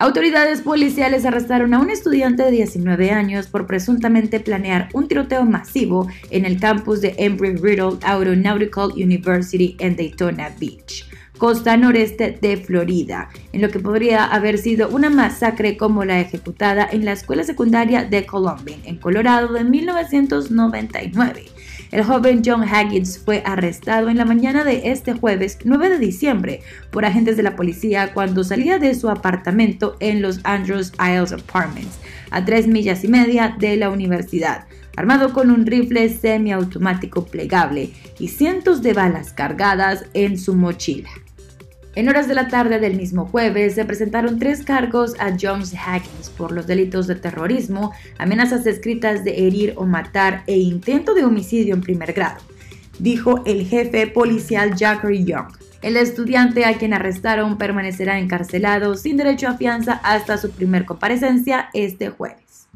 Autoridades policiales arrestaron a un estudiante de 19 años por presuntamente planear un tiroteo masivo en el campus de Embry-Riddle Aeronautical University en Daytona Beach costa noreste de Florida, en lo que podría haber sido una masacre como la ejecutada en la escuela secundaria de Columbine, en Colorado, de 1999. El joven John Haggins fue arrestado en la mañana de este jueves 9 de diciembre por agentes de la policía cuando salía de su apartamento en los Andrews Isles Apartments, a tres millas y media de la universidad, armado con un rifle semiautomático plegable y cientos de balas cargadas en su mochila. En horas de la tarde del mismo jueves se presentaron tres cargos a Jones Hackins por los delitos de terrorismo, amenazas escritas de herir o matar e intento de homicidio en primer grado, dijo el jefe policial Jackery Young. El estudiante a quien arrestaron permanecerá encarcelado sin derecho a fianza hasta su primer comparecencia este jueves.